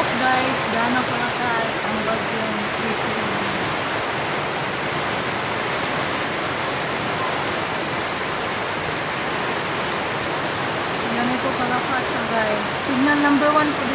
up guys? Gano'ng kalakas ang bagyong Quezon? Ganito kalakas siya guys. Signal number 1 po